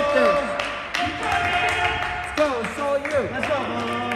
Let's go. It's all you. Let's go,